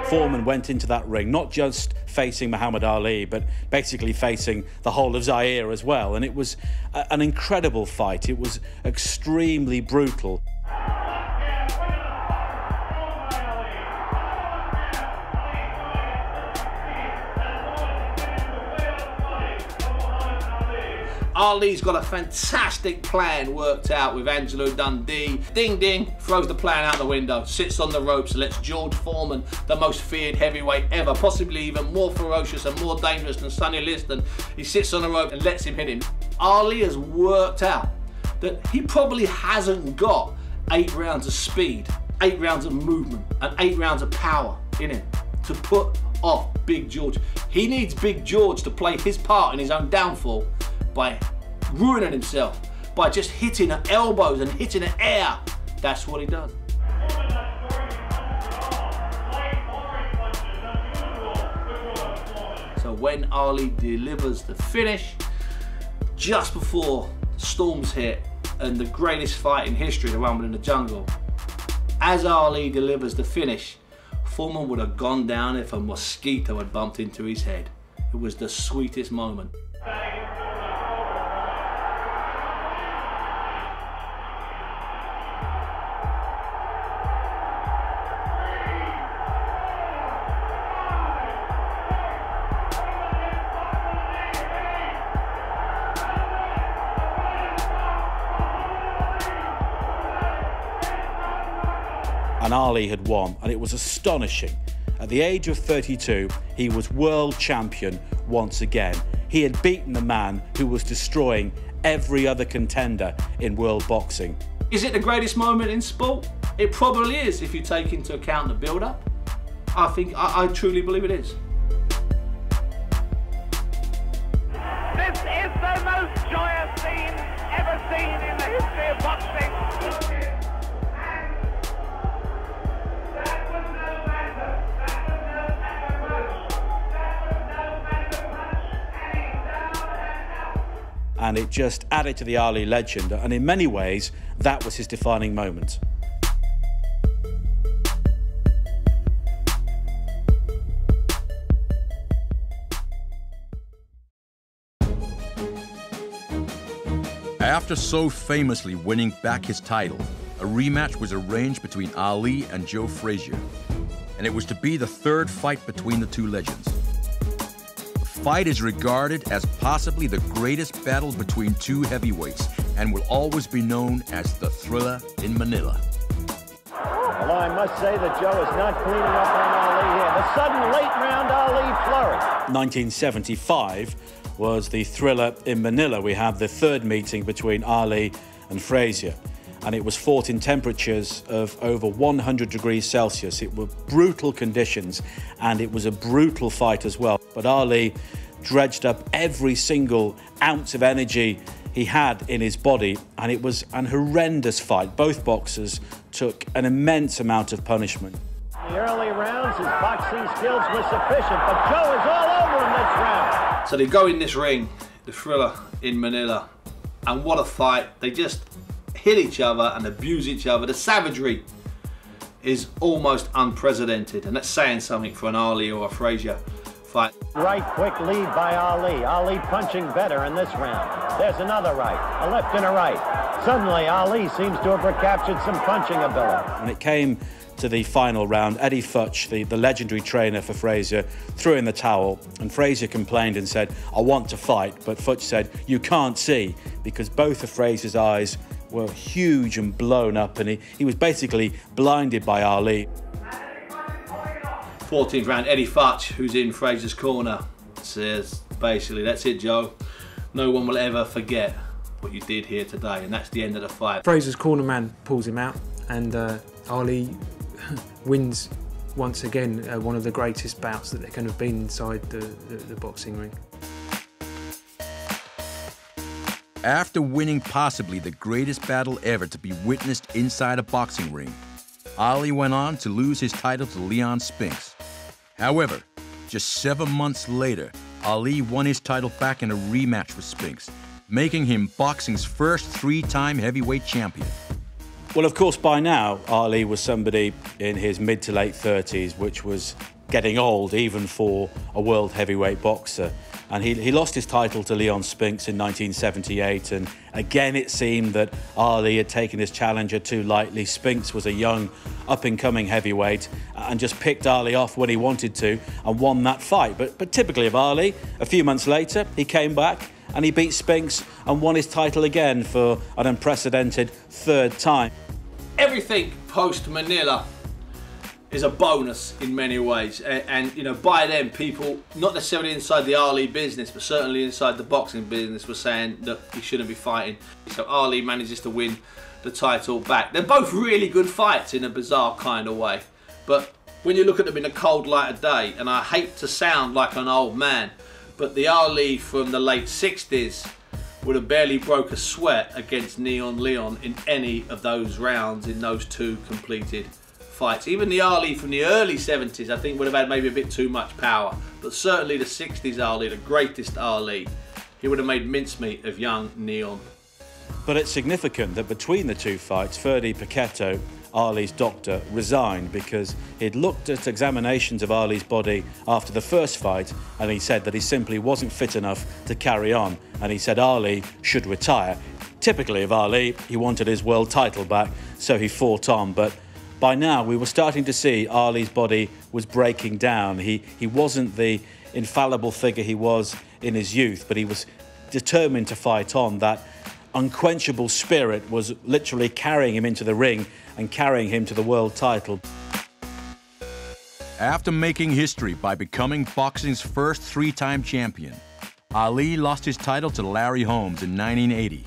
Foreman went into that ring not just facing Muhammad Ali, but basically facing the whole of Zaire as well. And it was a, an incredible fight. It was extremely brutal. Ali's got a fantastic plan worked out with Angelo Dundee. Ding ding, throws the plan out the window, sits on the ropes, lets George Foreman, the most feared heavyweight ever, possibly even more ferocious and more dangerous than Sonny Liston, he sits on the rope and lets him hit him. Ali has worked out that he probably hasn't got eight rounds of speed, eight rounds of movement, and eight rounds of power in him to put off Big George. He needs Big George to play his part in his own downfall by ruining himself, by just hitting at elbows and hitting at air. That's what he does. So when Ali delivers the finish, just before storms hit and the greatest fight in history, the Rumble in the Jungle, as Ali delivers the finish, Foreman would have gone down if a mosquito had bumped into his head. It was the sweetest moment. And Ali had won, and it was astonishing. At the age of 32, he was world champion once again. He had beaten the man who was destroying every other contender in world boxing. Is it the greatest moment in sport? It probably is if you take into account the build up. I think, I, I truly believe it is. Just added to the Ali legend. And in many ways, that was his defining moment. After so famously winning back his title, a rematch was arranged between Ali and Joe Frazier, and it was to be the third fight between the two legends. The fight is regarded as possibly the greatest battle between two heavyweights and will always be known as the thriller in Manila. Although I must say that Joe is not cleaning up on Ali here. The sudden late round Ali flurry. 1975 was the thriller in Manila. We had the third meeting between Ali and Frazier, and it was fought in temperatures of over 100 degrees Celsius. It were brutal conditions, and it was a brutal fight as well. But Ali dredged up every single ounce of energy he had in his body, and it was an horrendous fight. Both boxers took an immense amount of punishment. In the early rounds, his boxing skills were sufficient, but Joe is all over him this round. So they go in this ring, the thriller in Manila, and what a fight. They just hit each other and abuse each other. The savagery is almost unprecedented, and that's saying something for an Ali or a Frazier fight. Right quick lead by Ali. Ali punching better in this round. There's another right, a left and a right. Suddenly, Ali seems to have recaptured some punching ability. When it came to the final round, Eddie Futch, the, the legendary trainer for Frazier, threw in the towel, and Frazier complained and said, I want to fight, but Futch said, You can't see, because both of Frazier's eyes were huge and blown up, and he, he was basically blinded by Ali. 14th round, Eddie Futch, who's in Frazier's corner, says basically, that's it, Joe. No one will ever forget what you did here today, and that's the end of the fight. Frazier's corner man pulls him out, and uh, Ali wins once again uh, one of the greatest bouts that there can have been inside the, the, the boxing ring. After winning possibly the greatest battle ever to be witnessed inside a boxing ring, Ali went on to lose his title to Leon Spinks. However, just seven months later, Ali won his title back in a rematch with Spinks, making him boxing's first three time heavyweight champion. Well, of course, by now, Ali was somebody in his mid to late 30s, which was getting old even for a world heavyweight boxer. And he, he lost his title to Leon Spinks in 1978. And again, it seemed that Ali had taken his challenger too lightly. Spinks was a young, up and coming heavyweight and just picked Ali off when he wanted to and won that fight. But, but typically of Ali, a few months later, he came back and he beat Spinks and won his title again for an unprecedented third time. Everything post Manila is a bonus in many ways. And, and, you know, by then, people, not necessarily inside the Ali business, but certainly inside the boxing business, were saying that he shouldn't be fighting. So Ali manages to win the title back. They're both really good fights in a bizarre kind of way. But when you look at them in a cold light of day, and I hate to sound like an old man, but the Ali from the late 60s would have barely broke a sweat against Neon Leon in any of those rounds in those two completed fights. Even the Ali from the early 70s, I think, would have had maybe a bit too much power. But certainly the 60s Ali, the greatest Ali, he would have made mincemeat of young Neon. But it's significant that between the two fights, Ferdie Pacheco, Ali's doctor, resigned because he'd looked at examinations of Ali's body after the first fight and he said that he simply wasn't fit enough to carry on. And he said Ali should retire. Typically of Ali, he wanted his world title back, so he fought on. But by now we were starting to see Ali's body was breaking down. He, he wasn't the infallible figure he was in his youth, but he was determined to fight on. That unquenchable spirit was literally carrying him into the ring and carrying him to the world title. After making history by becoming boxing's first three time champion, Ali lost his title to Larry Holmes in 1980.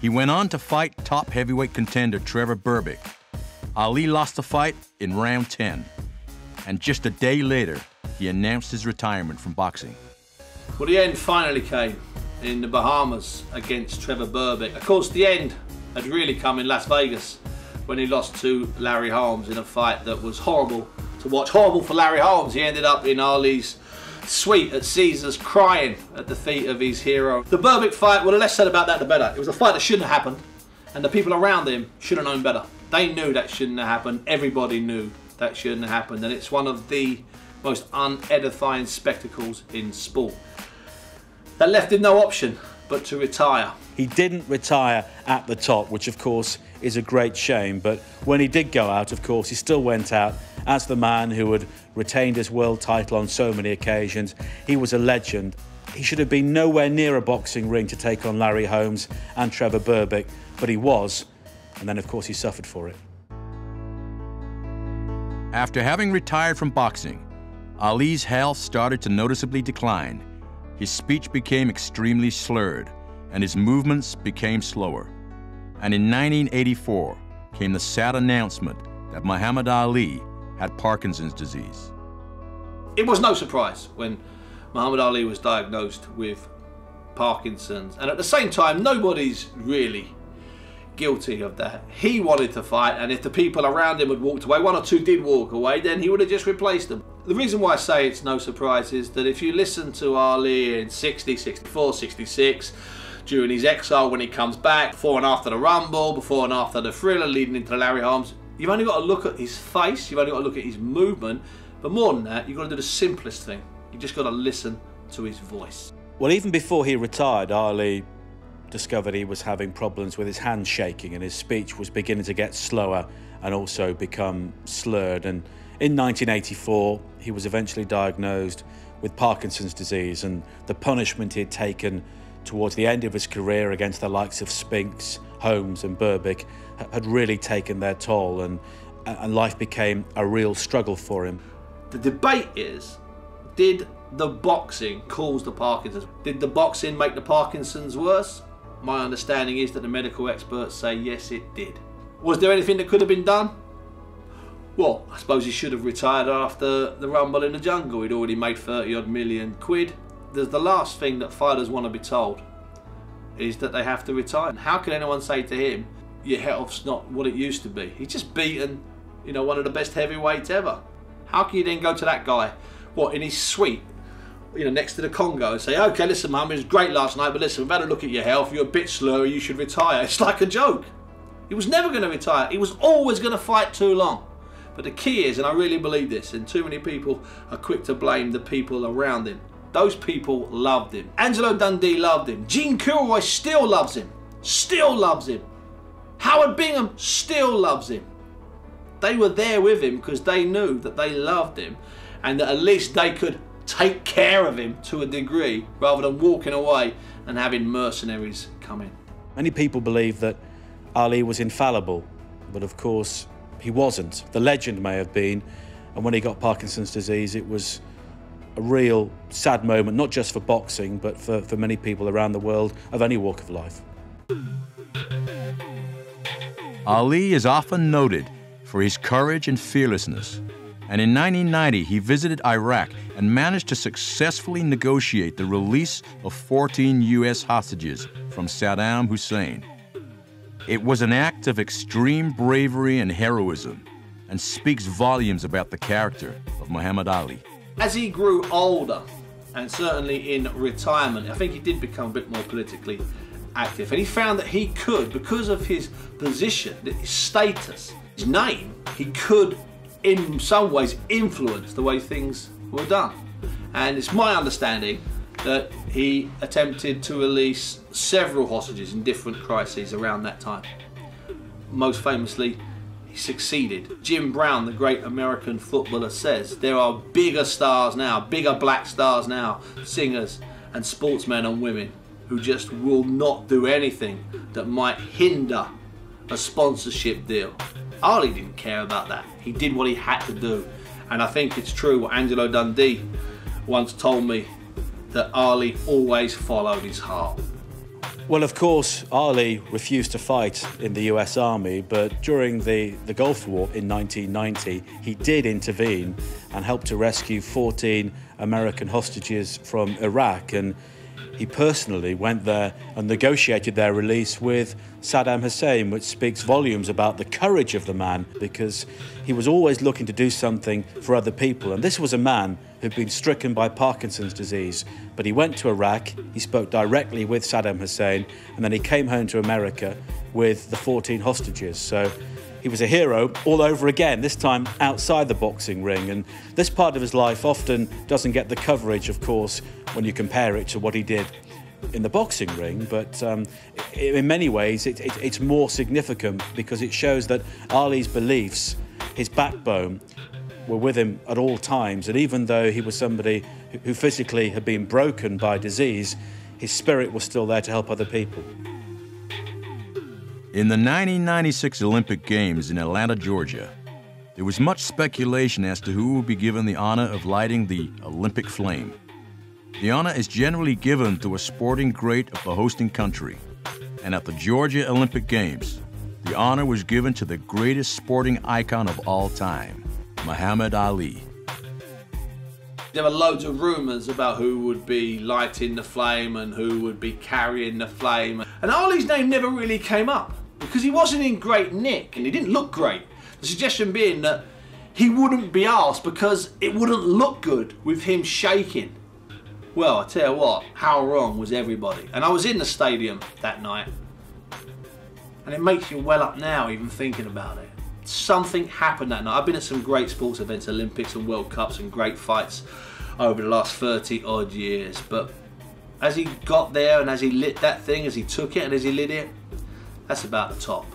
He went on to fight top heavyweight contender Trevor Berbick Ali lost the fight in round 10, and just a day later, he announced his retirement from boxing. Well, the end finally came in the Bahamas against Trevor Berbick. Of course, the end had really come in Las Vegas when he lost to Larry Holmes in a fight that was horrible to watch. Horrible for Larry Holmes. He ended up in Ali's suite at Caesars crying at the feet of his hero. The Berbick fight, well, the less said about that, the better. It was a fight that shouldn't have happened, and the people around him should have known better. They knew that shouldn't have happened. Everybody knew that shouldn't have happened. And it's one of the most unedifying spectacles in sport. That left him no option but to retire. He didn't retire at the top, which of course is a great shame. But when he did go out, of course, he still went out as the man who had retained his world title on so many occasions. He was a legend. He should have been nowhere near a boxing ring to take on Larry Holmes and Trevor Berbick, but he was, and then, of course, he suffered for it. After having retired from boxing, Ali's health started to noticeably decline. His speech became extremely slurred, and his movements became slower. And in 1984 came the sad announcement that Muhammad Ali had Parkinson's disease. It was no surprise when Muhammad Ali was diagnosed with Parkinson's, and at the same time, nobody's really guilty of that. He wanted to fight, and if the people around him had walked away, one or two did walk away, then he would have just replaced them. The reason why I say it's no surprise is that if you listen to Ali in 60, 64, 66, during his exile when he comes back, before and after the Rumble, before and after the Thriller leading into the Larry Holmes, you've only got to look at his face, you've only got to look at his movement, but more than that, you've got to do the simplest thing. You've just got to listen to his voice. Well, even before he retired, Ali discovered he was having problems with his hands shaking and his speech was beginning to get slower and also become slurred. And in 1984, he was eventually diagnosed with Parkinson's disease, and the punishment he had taken towards the end of his career against the likes of Spinks, Holmes, and Berbick had really taken their toll, and, and life became a real struggle for him. The debate is did the boxing cause the Parkinson's? Did the boxing make the Parkinson's worse? My understanding is that the medical experts say yes, it did. Was there anything that could have been done? Well, I suppose he should have retired after the Rumble in the Jungle. He'd already made 30 odd million quid. There's the last thing that fighters want to be told is that they have to retire. How can anyone say to him, your health's not what it used to be? He's just beaten you know, one of the best heavyweights ever. How can you then go to that guy, what, in his suite, you know, next to the Congo and say, okay, listen, mum, it was great last night, but listen, we've had a look at your health, you're a bit slurry, you should retire. It's like a joke. He was never going to retire. He was always going to fight too long. But the key is, and I really believe this, and too many people are quick to blame the people around him. Those people loved him. Angelo Dundee loved him. Gene Kilroy still loves him. Still loves him. Howard Bingham still loves him. They were there with him because they knew that they loved him and that at least they could take care of him to a degree rather than walking away and having mercenaries come in. Many people believe that Ali was infallible, but of course he wasn't. The legend may have been, and when he got Parkinson's disease, it was a real sad moment, not just for boxing, but for, for many people around the world of any walk of life. Ali is often noted for his courage and fearlessness. And in 1990, he visited Iraq and managed to successfully negotiate the release of 14 U.S. hostages from Saddam Hussein. It was an act of extreme bravery and heroism and speaks volumes about the character of Muhammad Ali. As he grew older, and certainly in retirement, I think he did become a bit more politically active. And he found that he could, because of his position, his status, his name, he could in some ways influenced the way things were done. And it's my understanding that he attempted to release several hostages in different crises around that time. Most famously, he succeeded. Jim Brown, the great American footballer, says there are bigger stars now, bigger black stars now, singers and sportsmen and women who just will not do anything that might hinder a sponsorship deal. Ali didn't care about that. He did what he had to do. And I think it's true what Angelo Dundee once told me that Ali always followed his heart. Well, of course, Ali refused to fight in the US Army, but during the, the Gulf War in 1990, he did intervene and helped to rescue 14 American hostages from Iraq. And he personally went there and negotiated their release with Saddam Hussein, which speaks volumes about the courage of the man because he was always looking to do something for other people. And this was a man who'd been stricken by Parkinson's disease. But he went to Iraq, he spoke directly with Saddam Hussein, and then he came home to America with the 14 hostages. So he was a hero all over again, this time outside the boxing ring. And this part of his life often doesn't get the coverage, of course, when you compare it to what he did in the boxing ring, but um, in many ways it, it, it's more significant because it shows that Ali's beliefs, his backbone, were with him at all times. And even though he was somebody who physically had been broken by disease, his spirit was still there to help other people. In the 1996 Olympic Games in Atlanta, Georgia, there was much speculation as to who would be given the honor of lighting the Olympic flame. The honor is generally given to a sporting great of the hosting country. And at the Georgia Olympic Games, the honor was given to the greatest sporting icon of all time, Muhammad Ali. There were loads of rumours about who would be lighting the flame and who would be carrying the flame. And Ali's name never really came up because he wasn't in great nick and he didn't look great. The suggestion being that he wouldn't be asked because it wouldn't look good with him shaking. Well, I tell you what, how wrong was everybody? And I was in the stadium that night, and it makes you well up now even thinking about it. Something happened that night. I've been at some great sports events, Olympics and World Cups, and great fights over the last 30 odd years. But as he got there and as he lit that thing, as he took it and as he lit it, that's about the top.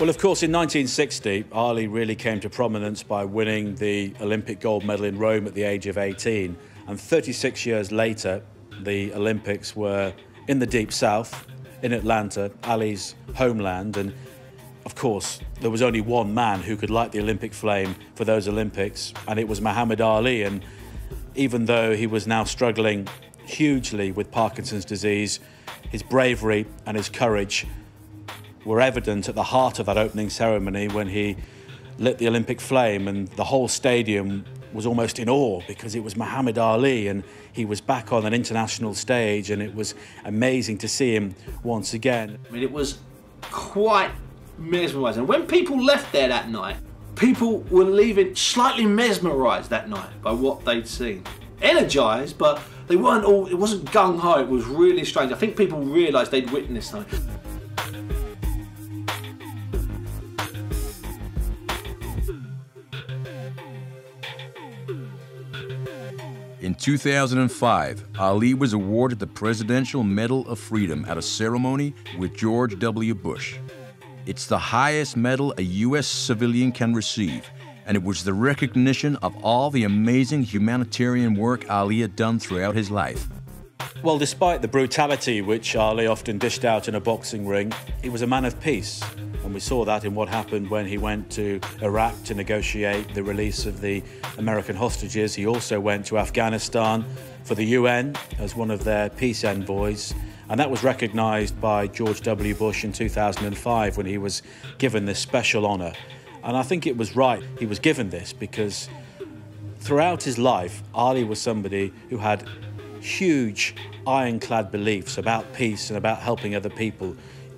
Well, of course, in 1960, Ali really came to prominence by winning the Olympic gold medal in Rome at the age of 18. And 36 years later, the Olympics were in the deep south, in Atlanta, Ali's homeland. And of course, there was only one man who could light the Olympic flame for those Olympics, and it was Muhammad Ali. And even though he was now struggling hugely with Parkinson's disease, his bravery and his courage were evident at the heart of that opening ceremony when he lit the Olympic flame, and the whole stadium was almost in awe because it was Muhammad Ali and he was back on an international stage and it was amazing to see him once again. I mean, it was quite mesmerising. And when people left there that night, people were leaving slightly mesmerised that night by what they'd seen. Energised, but they weren't all, it wasn't gung ho, it was really strange. I think people realised they'd witnessed something. 2005, Ali was awarded the Presidential Medal of Freedom at a ceremony with George W. Bush. It's the highest medal a U.S. civilian can receive, and it was the recognition of all the amazing humanitarian work Ali had done throughout his life. Well, despite the brutality which Ali often dished out in a boxing ring, he was a man of peace. And we saw that in what happened when he went to Iraq to negotiate the release of the American hostages. He also went to Afghanistan for the UN as one of their peace envoys. And that was recognised by George W. Bush in 2005 when he was given this special honour. And I think it was right he was given this because throughout his life, Ali was somebody who had huge ironclad beliefs about peace and about helping other people.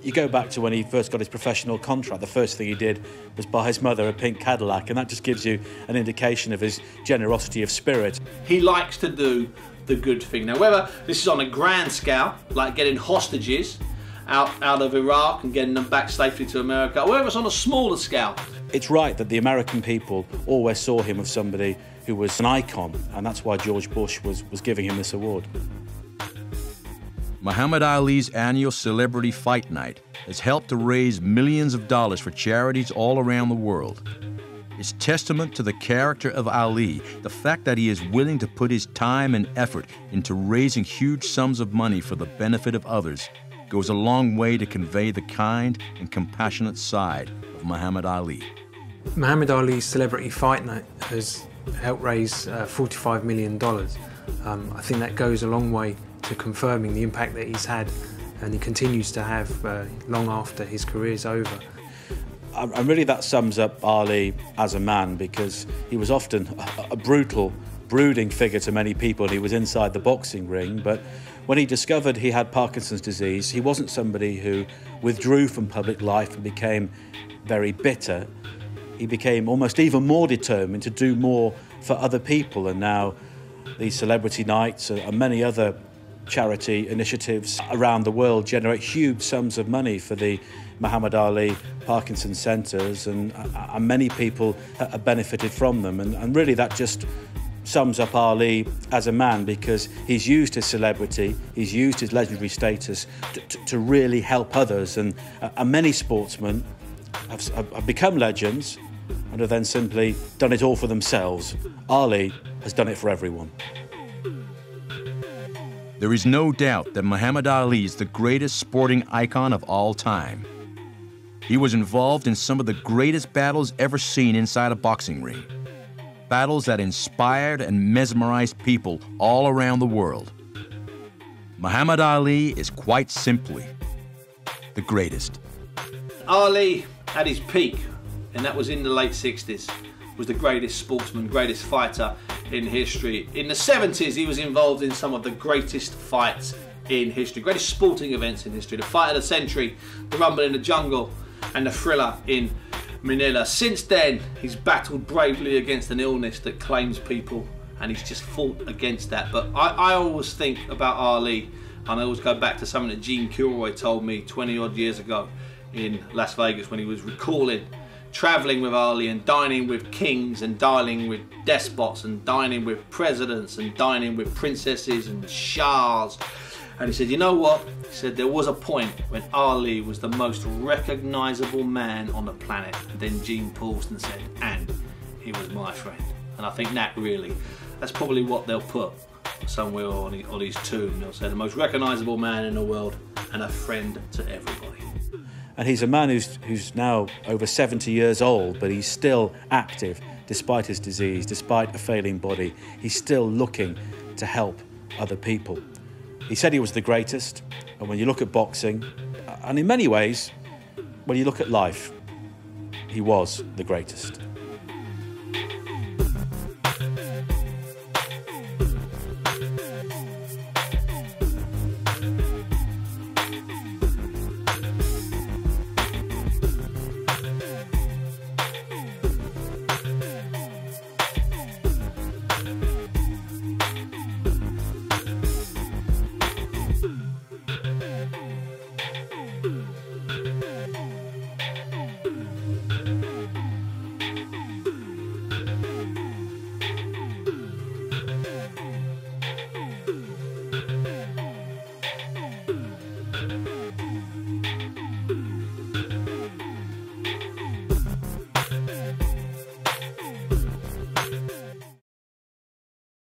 You go back to when he first got his professional contract, the first thing he did was buy his mother a pink Cadillac, and that just gives you an indication of his generosity of spirit. He likes to do the good thing. Now, whether this is on a grand scale, like getting hostages out, out of Iraq and getting them back safely to America, or whether it's on a smaller scale. It's right that the American people always saw him as somebody who was an icon, and that's why George Bush was, was giving him this award. Muhammad Ali's annual celebrity fight night has helped to raise millions of dollars for charities all around the world. It's testament to the character of Ali, the fact that he is willing to put his time and effort into raising huge sums of money for the benefit of others, goes a long way to convey the kind and compassionate side of Muhammad Ali. Muhammad Ali's celebrity fight night has helped raise uh, $45 million. Um, I think that goes a long way to confirming the impact that he's had and he continues to have uh, long after his career's over. And really, that sums up Ali as a man because he was often a, brutal, brooding figure to many people. He was inside the boxing ring, but when he discovered he had Parkinson's disease, he wasn't somebody who withdrew from public life and became very bitter. He became almost even more determined to do more for other people, and now these celebrity nights and many other charity initiatives around the world generate huge sums of money for the Muhammad Ali Parkinson centres, and, uh, and many people have benefited from them. And, and really, that just sums up Ali as a man because he's used his celebrity, he's used his legendary status to, to, to really help others. And, uh, and many sportsmen have, have become legends and have then simply done it all for themselves. Ali has done it for everyone. There is no doubt that Muhammad Ali is the greatest sporting icon of all time. He was involved in some of the greatest battles ever seen inside a boxing ring. Battles that inspired and mesmerized people all around the world. Muhammad Ali is quite simply the greatest. Ali at his peak, and that was in the late 60s, was the greatest sportsman, greatest fighter in history. In the 70s, he was involved in some of the greatest fights in history, greatest sporting events in history. The fight of the century, the Rumble in the Jungle, and the thriller in Manila. Since then, he's battled bravely against an illness that claims people, and he's just fought against that. But I, I always think about Ali, and I always go back to something that Gene Kilroy told me 20 odd years ago in Las Vegas when he was recalling traveling with Ali and dining with kings and dining with despots and dining with presidents and dining with princesses and shahs. And he said, you know what? He said there was a point when Ali was the most recognizable man on the planet. And then Gene and said, and he was my friend. And I think that really, that's probably what they'll put somewhere on, his tomb. They'll say the most recognizable man in the world and a friend to everybody. And he's a man who's, who's now over 70 years old, but he's still active despite his disease, despite a failing body. He's still looking to help other people. He said he was the greatest, and when you look at boxing, and in many ways, when you look at life, he was the greatest.